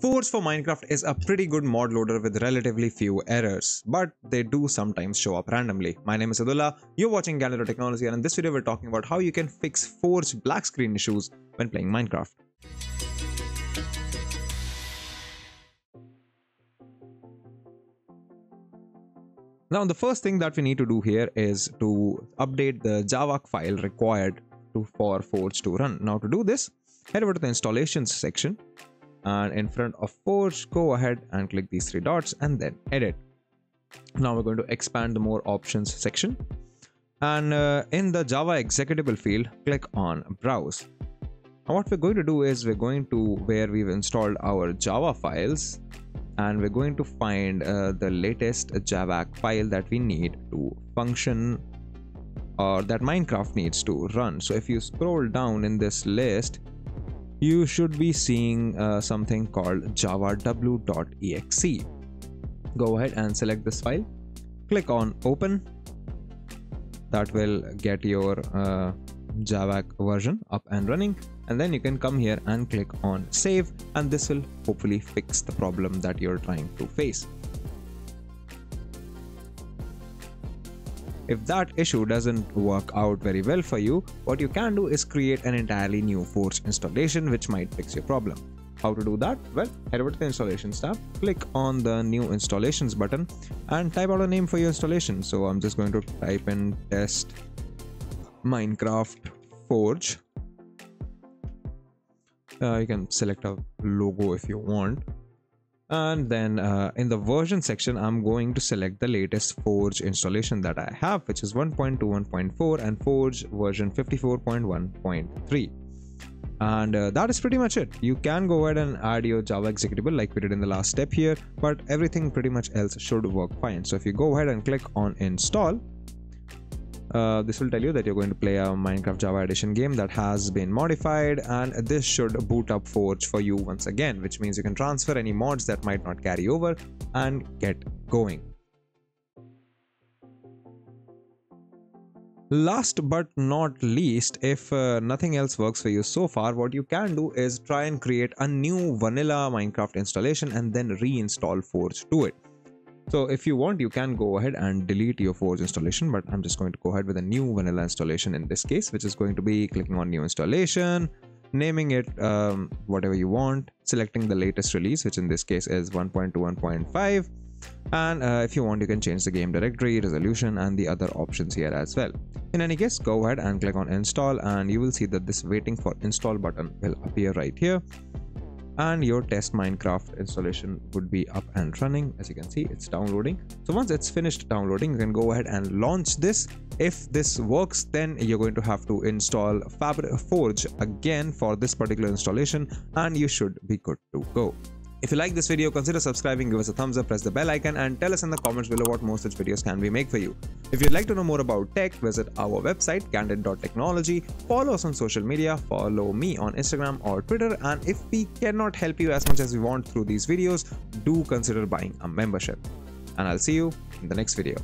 Forge for Minecraft is a pretty good mod loader with relatively few errors, but they do sometimes show up randomly. My name is Abdullah, you're watching Galileo Technology and in this video we're talking about how you can fix Forge black screen issues when playing Minecraft. Now the first thing that we need to do here is to update the Java file required to, for Forge to run. Now to do this, head over to the installations section and in front of Forge, go ahead and click these three dots and then edit. Now we're going to expand the more options section and uh, in the Java executable field, click on browse. Now what we're going to do is we're going to where we've installed our Java files and we're going to find uh, the latest javac file that we need to function or that minecraft needs to run so if you scroll down in this list you should be seeing uh, something called javaw.exe go ahead and select this file. Click on open. That will get your uh, javac version up and running. And then you can come here and click on save. And this will hopefully fix the problem that you're trying to face If that issue doesn't work out very well for you, what you can do is create an entirely new Forge installation which might fix your problem. How to do that? Well, head over to the installations tab, click on the new installations button and type out a name for your installation. So I'm just going to type in test Minecraft Forge. Uh, you can select a logo if you want and then uh, in the version section i'm going to select the latest forge installation that i have which is 1.21.4 and forge version 54.1.3 and uh, that is pretty much it. You can go ahead and add your java executable like we did in the last step here but everything pretty much else should work fine. So if you go ahead and click on install uh, this will tell you that you're going to play a Minecraft Java Edition game that has been modified and this should boot up Forge for you once again which means you can transfer any mods that might not carry over and get going. Last but not least, if uh, nothing else works for you so far, what you can do is try and create a new vanilla Minecraft installation and then reinstall Forge to it. So if you want, you can go ahead and delete your Forge installation, but I'm just going to go ahead with a new vanilla installation in this case, which is going to be clicking on new installation, naming it um, whatever you want, selecting the latest release, which in this case is 1.21.5. And uh, if you want, you can change the game directory, resolution, and the other options here as well. In any case, go ahead and click on install, and you will see that this waiting for install button will appear right here and your test minecraft installation would be up and running. As you can see it's downloading. So once it's finished downloading you can go ahead and launch this. If this works then you're going to have to install fabric forge again for this particular installation and you should be good to go if you like this video, consider subscribing, give us a thumbs up, press the bell icon and tell us in the comments below what more such videos can we make for you. If you'd like to know more about tech, visit our website candid.technology, follow us on social media, follow me on Instagram or Twitter and if we cannot help you as much as we want through these videos, do consider buying a membership. And I'll see you in the next video.